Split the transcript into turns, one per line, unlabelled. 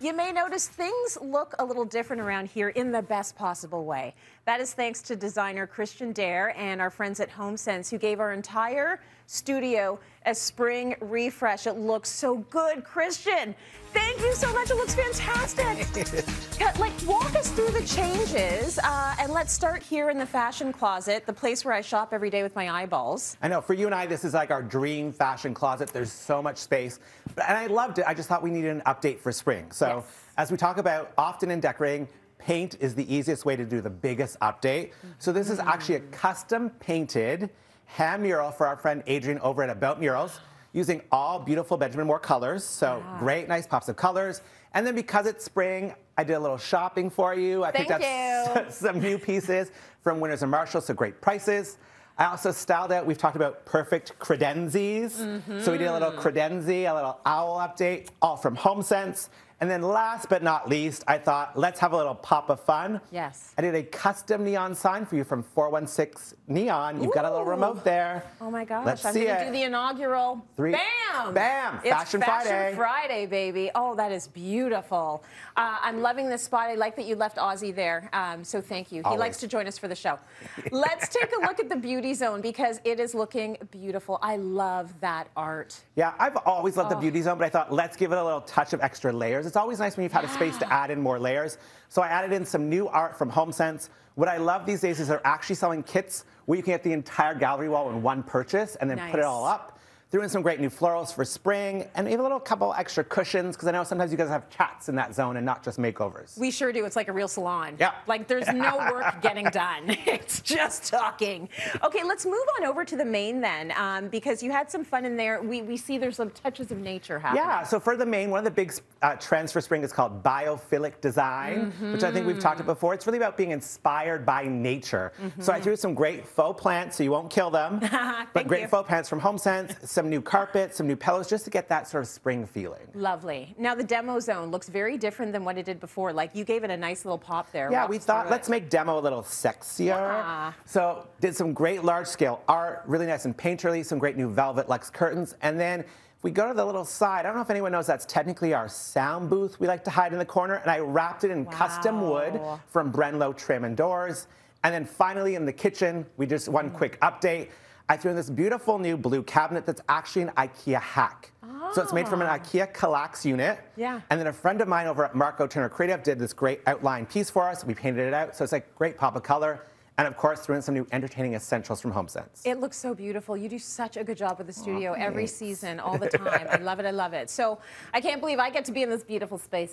You may notice things look a little different around here in the best possible way. That is thanks to designer Christian Dare and our friends at HomeSense who gave our entire studio a spring refresh. It looks so good, Christian. Thank you so much. It looks fantastic. like, walk us through the changes, uh, and let's start here in the fashion closet, the place where I shop every day with my eyeballs.
I know, for you and I, this is like our dream fashion closet. There's so much space, and I loved it. I just thought we needed an update for spring. So, yes. as we talk about often in decorating, paint is the easiest way to do the biggest update. So this is actually a custom painted hand mural for our friend Adrienne over at About Murals using all beautiful Benjamin Moore colors. So wow. great, nice pops of colors. And then because it's spring, I did a little shopping for you. I
Thank
picked
up
some new pieces from Winners and Marshalls, so great prices. I also styled out, we've talked about perfect credenzas. Mm -hmm. So we did a little credenza, a little owl update, all from HomeSense. And then last but not least, I thought, let's have a little pop of fun.
Yes.
I did a custom neon sign for you from 416 Neon. You've Ooh. got a little remote there.
Oh my gosh, let's I'm see gonna it. do the inaugural.
Three.
Bam!
Bam!
It's
Fashion,
Fashion
Friday.
Friday, baby. Oh, that is beautiful. Uh, I'm loving this spot. I like that you left Ozzy there, um, so thank you. He likes to join us for the show. let's take a look at the beauty zone because it is looking beautiful. I love that art.
Yeah, I've always loved oh. the beauty zone, but I thought let's give it a little touch of extra layers. It's always nice when you've had a space to add in more layers. So I added in some new art from HomeSense. What I love these days is they're actually selling kits where you can get the entire gallery wall in one purchase and then nice. put it all up. Threw in some great new florals for spring and even a little couple extra cushions because I know sometimes you guys have chats in that zone and not just makeovers.
We sure do. It's like a real salon.
Yeah.
Like there's no work getting done. It's just talking. Okay, let's move on over to the main then um, because you had some fun in there. We, we see there's some touches of nature happening.
Yeah, so for the main, one of the big uh, trends for spring is called biophilic design, mm -hmm. which I think we've talked about before. It's really about being inspired by nature. Mm -hmm. So I threw some great faux plants so you won't kill them, but great
you.
faux plants from HomeSense some new carpet, some new pillows, just to get that sort of spring feeling.
Lovely. Now the demo zone looks very different than what it did before. Like you gave it a nice little pop there.
Yeah, we thought let's make demo a little sexier. Yeah. So did some great large scale art, really nice and painterly, some great new velvet Lux curtains, and then if we go to the little side, I don't know if anyone knows that's technically our sound booth we like to hide in the corner, and I wrapped it in wow. custom wood from Brenlo Trim and Doors. And then finally in the kitchen, we just one mm. quick update. I threw in this beautiful new blue cabinet that's actually an IKEA hack. Oh. So it's made from an ah. IKEA Kallax unit.
Yeah.
And then a friend of mine over at Marco Turner Creative did this great outline piece for us. We painted it out. So it's like great pop of color. And of course, threw in some new entertaining essentials from HomeSense.
It looks so beautiful. You do such a good job with the studio oh, every season, all the time. I love it. I love it. So I can't believe I get to be in this beautiful space.